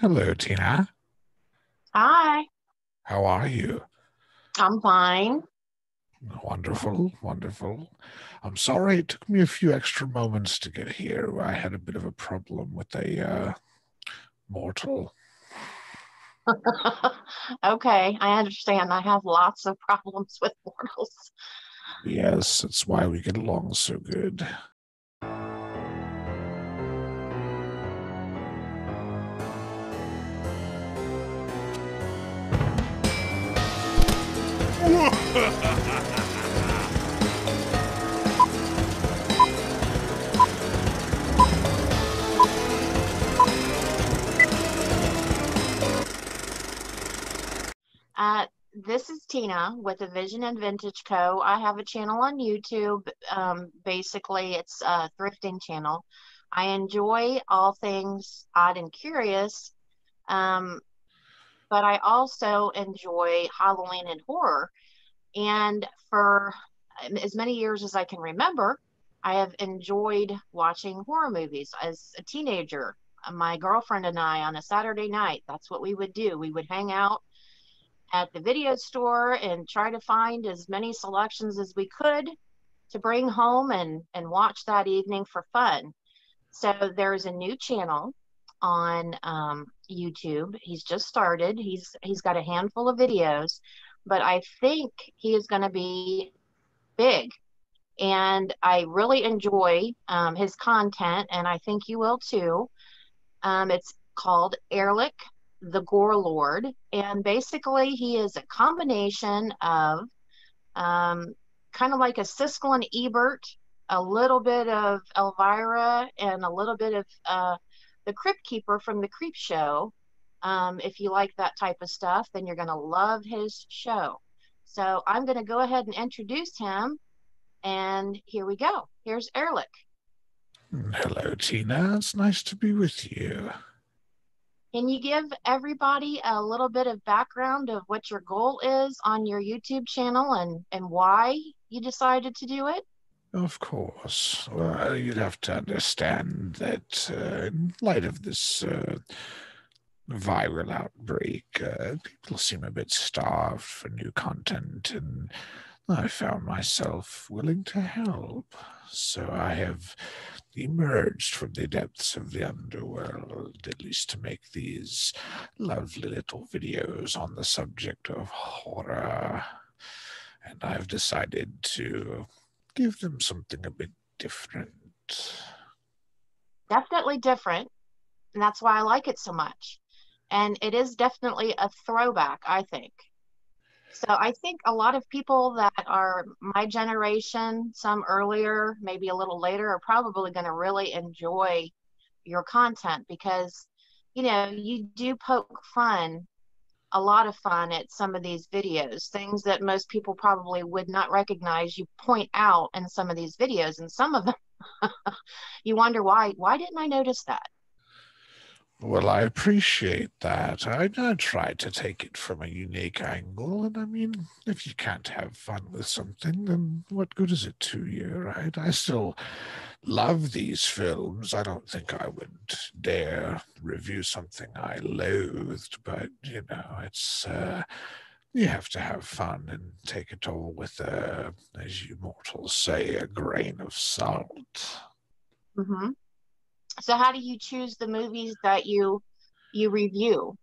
Hello, Tina. Hi, How are you? I'm fine. Wonderful, wonderful. I'm sorry it took me a few extra moments to get here. I had a bit of a problem with a uh, mortal. okay, I understand. I have lots of problems with mortals. Yes, that's why we get along so good. Uh, this is Tina with the Vision in Vintage Co. I have a channel on YouTube. Um, basically, it's a thrifting channel. I enjoy all things odd and curious, um, but I also enjoy Halloween and horror. And for um, as many years as I can remember, I have enjoyed watching horror movies as a teenager. My girlfriend and I, on a Saturday night, that's what we would do. We would hang out at the video store and try to find as many selections as we could to bring home and, and watch that evening for fun. So there's a new channel on um, YouTube. He's just started. He's he's got a handful of videos, but I think he is going to be big. And I really enjoy um, his content, and I think you will too. Um, it's called Ehrlich the Gore Lord, and basically he is a combination of um, kind of like a Siskel and Ebert, a little bit of Elvira, and a little bit of uh, the Crypt Keeper from the Creepshow. Um, if you like that type of stuff, then you're going to love his show. So I'm going to go ahead and introduce him, and here we go. Here's Erlik. Hello, Tina. It's nice to be with you. Can you give everybody a little bit of background of what your goal is on your YouTube channel and, and why you decided to do it? Of course. Well, you'd have to understand that uh, in light of this uh, viral outbreak, uh, people seem a bit starved for new content, and I found myself willing to help. So I have emerged from the depths of the underworld, at least to make these lovely little videos on the subject of horror. And I've decided to give them something a bit different. Definitely different. And that's why I like it so much. And it is definitely a throwback, I think. So I think a lot of people that are my generation, some earlier, maybe a little later, are probably going to really enjoy your content because, you know, you do poke fun, a lot of fun at some of these videos, things that most people probably would not recognize. You point out in some of these videos, and some of them you wonder why, why didn't I notice that? Well, I appreciate that. I, I try to take it from a unique angle. And I mean, if you can't have fun with something, then what good is it to you, right? I still love these films. I don't think I would dare review something I loathed, but, you know, it's. Uh, you have to have fun and take it all with, a, as you mortals say, a grain of salt. Mm-hmm. So how do you choose the movies that you you review?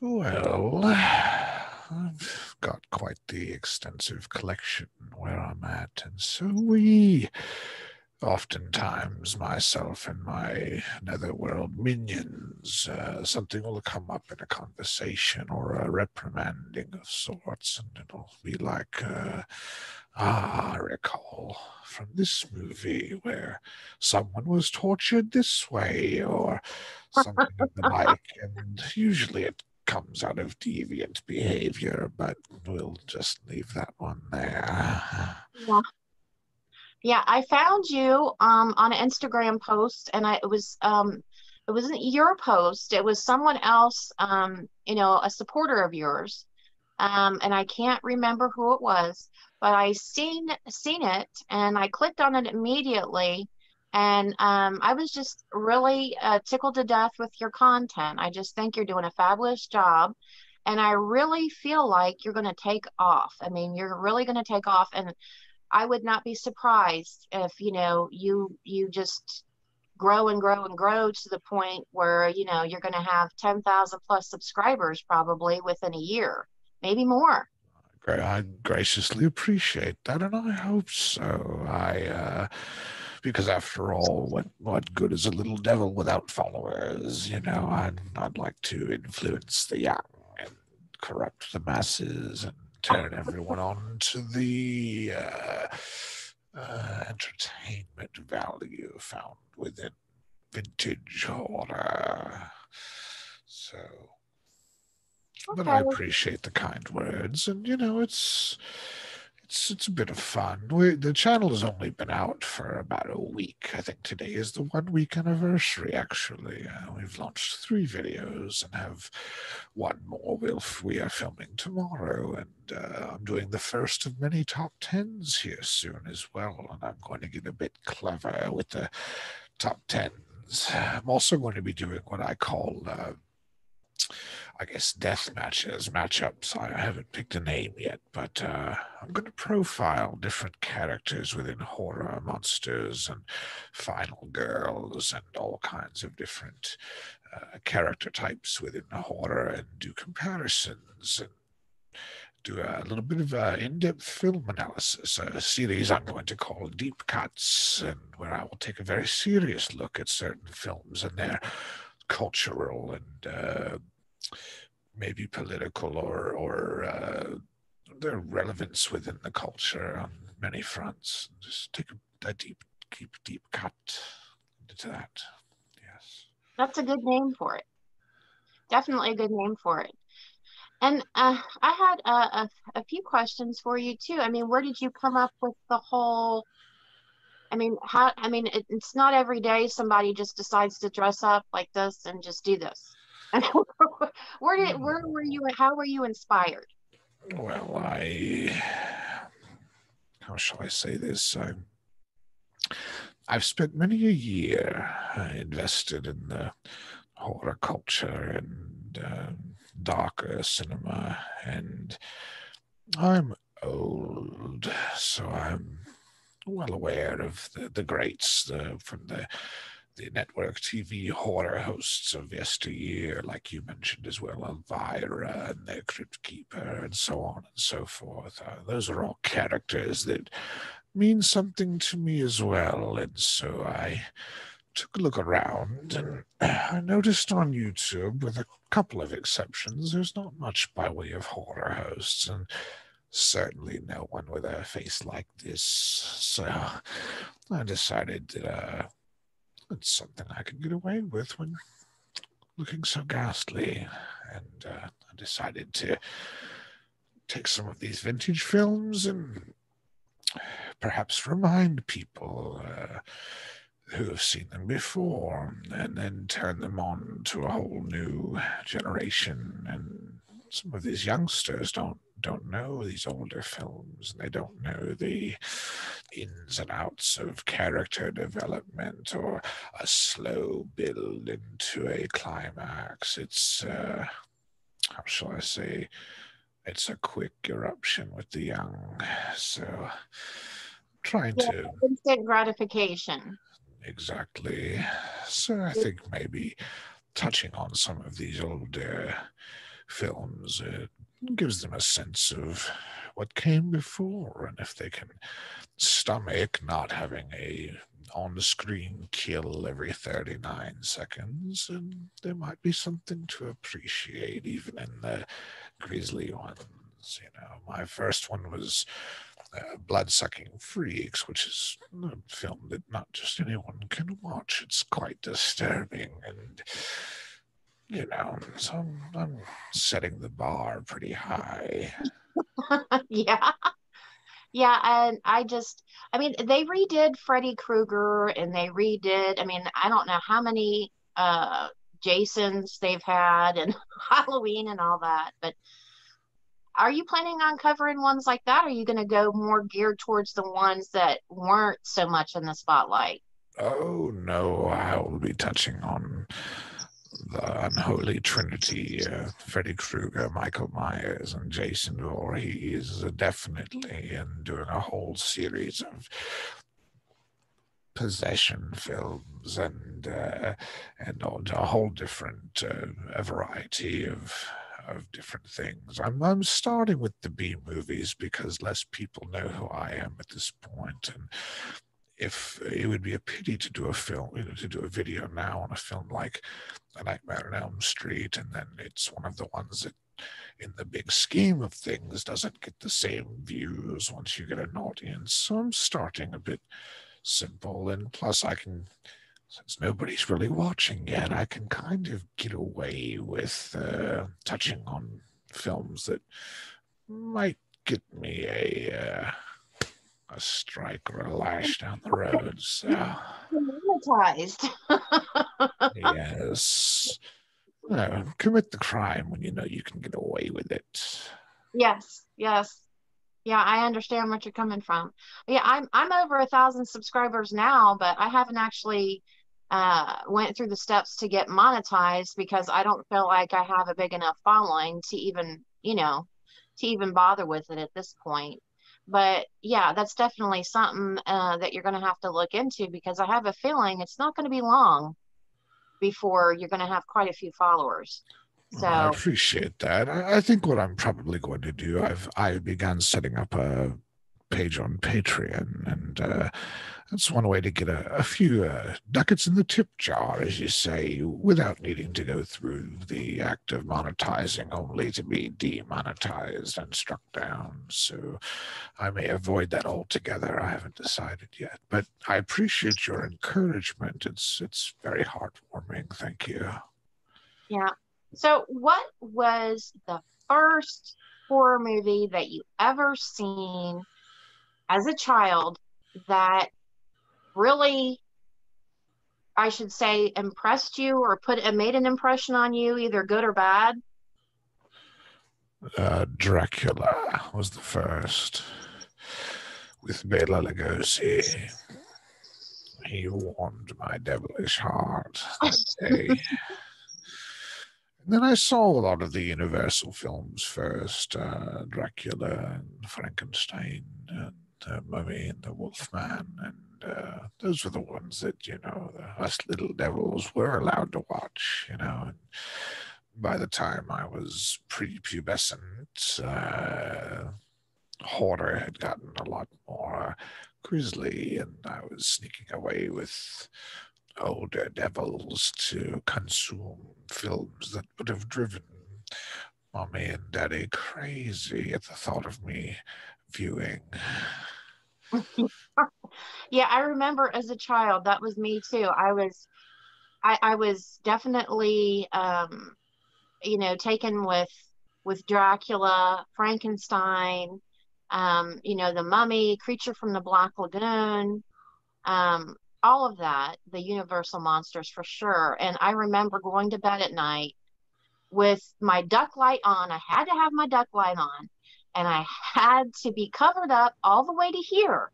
Well, I've got quite the extensive collection where I'm at, and so we oftentimes myself and my netherworld uh, something will come up in a conversation or a reprimanding of sorts and it'll be like uh, ah i recall from this movie where someone was tortured this way or something of the like. And usually it comes out of deviant behavior but we'll just leave that one there. Yeah. Yeah, I found you um, on an Instagram post, and I it was um, it wasn't your post. It was someone else, um, you know, a supporter of yours, um, and I can't remember who it was, but I seen seen it, and I clicked on it immediately, And um, I was just really uh, tickled to death with your content. I just think you're doing a fabulous job. And I really feel like you're going to take off. I mean, you're really going to take off. And I would not be surprised if, you know, you, you just grow and grow and grow to the point where, you know, you're going to have 10,000 plus subscribers probably within a year, maybe more. I graciously appreciate that, and I hope so. I, uh, because after all, what what good is a little devil without followers? You know, I'd I'd like to influence the young and corrupt the masses and turn everyone on to the uh, uh, entertainment value found within vintage horror. So but I appreciate the kind words, and you know, it's it's it's a bit of fun. We, the channel has only been out for about a week. I think today is the one week anniversary. Actually, uh, we've launched three videos and have one more. We'll we are filming tomorrow, and uh, I'm doing the first of many top tens here soon as well. And I'm going to get a bit clever with the top tens. I'm also going to be doing what I call uh, I guess, death matches, matchups. I haven't picked a name yet, but uh, I'm going to profile different characters within horror, monsters, and final girls, and all kinds of different uh, character types within horror, and do comparisons and do a little bit of uh, in-depth film analysis, a series I'm going to call Deep Cuts, and where I will take a very serious look at certain films and their cultural and uh, maybe political or or uh, their relevance within the culture on many fronts. Just take a, a deep, deep, deep cut into that. Yes, that's a good name for it. Definitely a good name for it. And uh, I had a, a, a few questions for you too. I mean, where did you come up with the whole? I mean, how? I mean, it, it's not every day somebody just decides to dress up like this and just do this. where did where were you how were you inspired well i how shall i say this i i've spent many a year uh, invested in the horror culture and uh, darker cinema and i'm old so i'm well aware of the, the greats the, from the the network TV horror hosts of yesteryear, like you mentioned as well, Elvira and the Crypt Keeper, and so on and so forth. Uh, those are all characters that mean something to me as well. And so I took a look around and I noticed on YouTube, with a couple of exceptions, there's not much by way of horror hosts. And certainly no one with a face like this. So I decided that uh, it's something I can get away with when looking so ghastly. And uh, I decided to take some of these vintage films and perhaps remind people uh, who have seen them before and then turn them on to a whole new generation. And some of these youngsters don't don't know these older films and they don't know the ins and outs of character development or a slow build into a climax. It's, uh, how shall I say, it's a quick eruption with the young. So, trying yeah, to. Instant gratification. Exactly. So, I think maybe touching on some of these older films uh, gives them a sense of what came before and if they can stomach not having a on the screen kill every 39 seconds and there might be something to appreciate even in the grisly ones you know my first one was uh, blood sucking freaks which is a film that not just anyone can watch it's quite disturbing and you know, so I'm, I'm setting the bar pretty high. yeah. Yeah, and I just, I mean, they redid Freddy Krueger and they redid, I mean, I don't know how many uh Jasons they've had and Halloween and all that, but are you planning on covering ones like that? Or are you going to go more geared towards the ones that weren't so much in the spotlight? Oh no, I will be touching on the unholy trinity: uh, Freddy Krueger, Michael Myers, and Jason Voorhees. Definitely, and doing a whole series of possession films and uh, and a whole different uh, variety of of different things. I'm I'm starting with the B movies because less people know who I am at this point, and if it would be a pity to do a film, you know, to do a video now on a film like A Nightmare on Elm Street, and then it's one of the ones that, in the big scheme of things, doesn't get the same views once you get an audience. So I'm starting a bit simple, and plus I can, since nobody's really watching yet, I can kind of get away with uh, touching on films that might get me a. Uh, a strike or a lash down the road. So Traumatized. yes. No, commit the crime when you know you can get away with it. Yes, yes. Yeah, I understand what you're coming from. Yeah, I'm I'm over a thousand subscribers now, but I haven't actually uh went through the steps to get monetized because I don't feel like I have a big enough following to even, you know, to even bother with it at this point. But yeah that's definitely something uh, that you're going to have to look into because i have a feeling it's not going to be long before you're going to have quite a few followers. So i appreciate that. I, I think what i'm probably going to do i've i began setting up a page on patreon and uh, that's one way to get a, a few uh, ducats in the tip jar, as you say, without needing to go through the act of monetizing only to be demonetized and struck down. So I may avoid that altogether. I haven't decided yet, but I appreciate your encouragement. It's it's very heartwarming. Thank you. Yeah. So, what was the first horror movie that you ever seen as a child that really I should say impressed you or put made an impression on you, either good or bad? Uh, Dracula was the first with Bela Lugosi. He warmed my devilish heart that day. and then I saw a lot of the Universal films first uh, Dracula and Frankenstein and uh, Mummy and the Wolfman and uh, those were the ones that you know us little devils were allowed to watch. You know, and by the time I was prepubescent, uh, horror had gotten a lot more grisly, and I was sneaking away with older devils to consume films that would have driven mommy and daddy crazy at the thought of me viewing. yeah, I remember as a child, that was me too. I was, I, I was definitely, um, you know, taken with, with Dracula, Frankenstein, um, you know, the mummy, creature from the Black Lagoon, um, all of that, the universal monsters for sure. And I remember going to bed at night with my duck light on. I had to have my duck light on and I had to be covered up all the way to here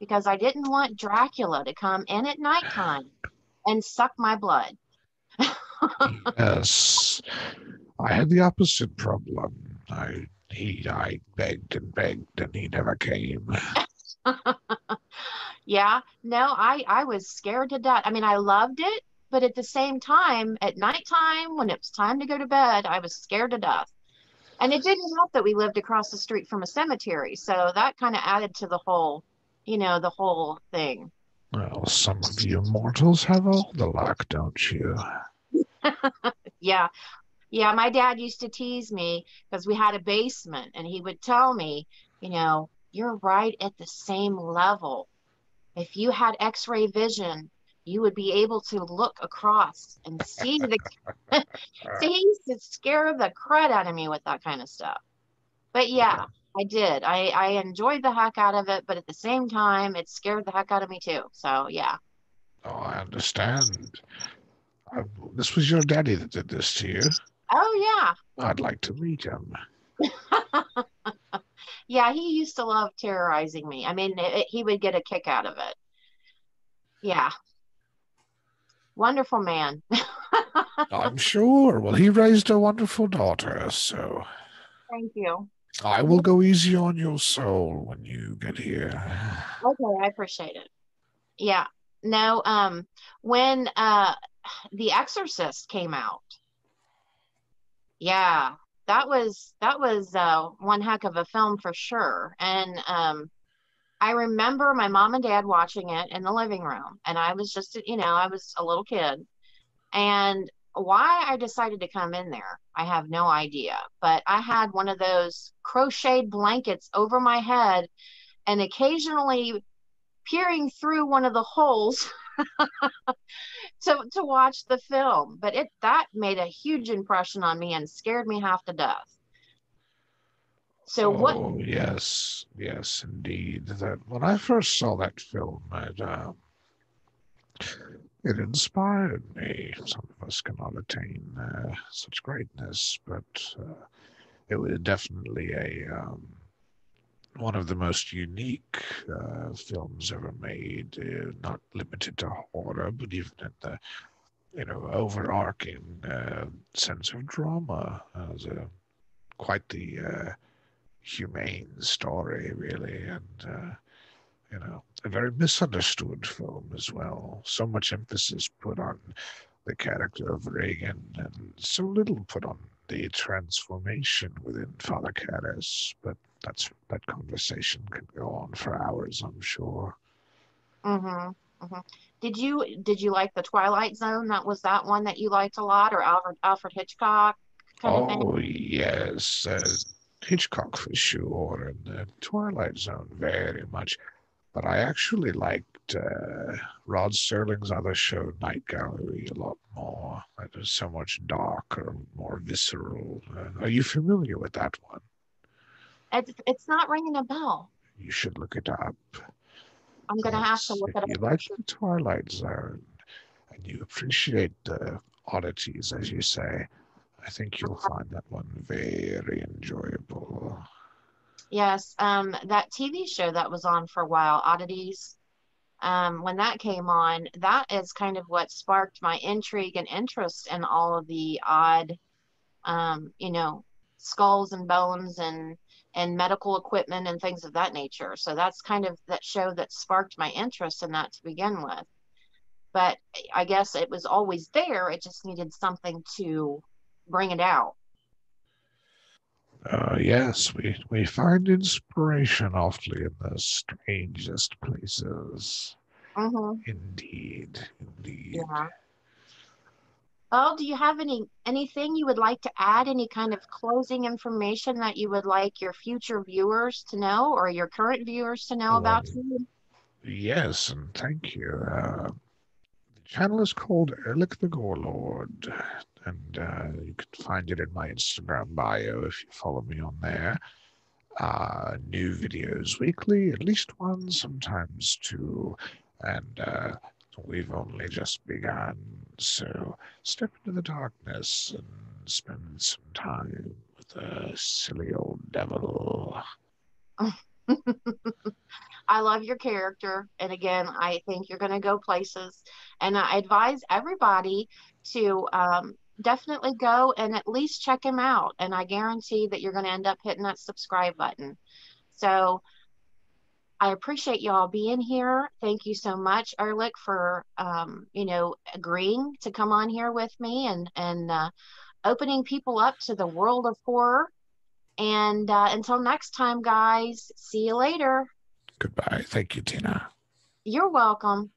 because I didn't want Dracula to come in at nighttime and suck my blood. yes, I had the opposite problem. I he I begged and begged and he never came. yeah, no, I I was scared to death. I mean, I loved it, but at the same time, at nighttime when it was time to go to bed, I was scared to death. And it didn't help that we lived across the street from a cemetery, so that kind of added to the whole you know, the whole thing. Well, some of you mortals have all the luck, don't you? yeah. Yeah, my dad used to tease me because we had a basement and he would tell me, you know, you're right at the same level. If you had x ray vision, you would be able to look across and see the. see, he used to scare the crud out of me with that kind of stuff. But yeah, I did. I, I enjoyed the heck out of it, but at the same time, it scared the heck out of me too. So yeah. Oh, I understand. I, this was your daddy that did this to you. Oh yeah. I'd like to meet him. yeah, he used to love terrorizing me. I mean, it, he would get a kick out of it. Yeah. Wonderful man. I'm sure. Well, he raised a wonderful daughter, so Thank you. I will go easy on your soul when you get here. Okay, I appreciate it. Yeah. No, um when uh The Exorcist came out. Yeah, that was that was uh one heck of a film for sure. And um I remember my mom and dad watching it in the living room and I was just you know, I was a little kid. And why I decided to come in there, I have no idea. But I had one of those crocheted blankets over my head and occasionally peering through one of the holes to to watch the film. But it that made a huge impression on me and scared me half to death. So what Oh, yes, yes, indeed. That when I first saw that film, it, uh, it inspired me. Some of us cannot attain uh, such greatness, but uh, it was definitely a um, one of the most unique uh, films ever made. Uh, not limited to horror, but even in the you know overarching uh, sense of drama as a quite the humane story, really, and uh, you know, a very misunderstood film as well. So much emphasis put on the character of Regan, and so little put on the transformation within Father Karras. But that's that conversation can go on for hours, I'm sure. hmm hmm Did you did you like the Twilight Zone? That was that one that you liked a lot, or Alfred Alfred Hitchcock kind of? Oh yes, uh, Hitchcock for sure, and the Twilight Zone very much. But I actually liked uh, Rod Serling's other show, Night Gallery, a lot more. It was so much darker, more visceral. Uh, are you familiar with that one? It's it's not ringing a bell. You should look it up. I'm gonna have to look it up. you like the Twilight Zone and you appreciate the oddities, as you say, I think you'll find that one very enjoyable. Yes, um, that TV show that was on for a while, Oddities, um, when that came on, that is kind of what sparked my intrigue and interest in all of the odd, um, you know, skulls and bones and and medical equipment and things of that nature. So that's kind of that show that sparked my interest in that to begin with. But I guess it was always there. It just needed something to bring it out. Uh, yes, we, we find inspiration awfully in the strangest places. hmm Indeed, indeed. Yeah. Oh, do you have any anything you would like to add? Any kind of closing information that you would like your future viewers to know or your current viewers to know about you? yes, and thank you. Uh, the channel is called Erlik the Gorelord, and uh, you can find it in my Instagram bio if you follow me on there. Uh, new videos weekly, at least one, sometimes two, and uh, we've only just begun. So step into the darkness and spend some time with a silly old devil. I love your character. And again, I think you're going to go places. And I advise everybody to um, definitely go and at least check him out. And I guarantee that you're going to end up hitting that subscribe button. So I appreciate y'all being here. Thank you so much, Erlik, for um, you know agreeing to come on here with me and and uh, opening people up to the world of horror. And uh, until next time, guys, see you later. Goodbye. Thank you, Tina. You're welcome.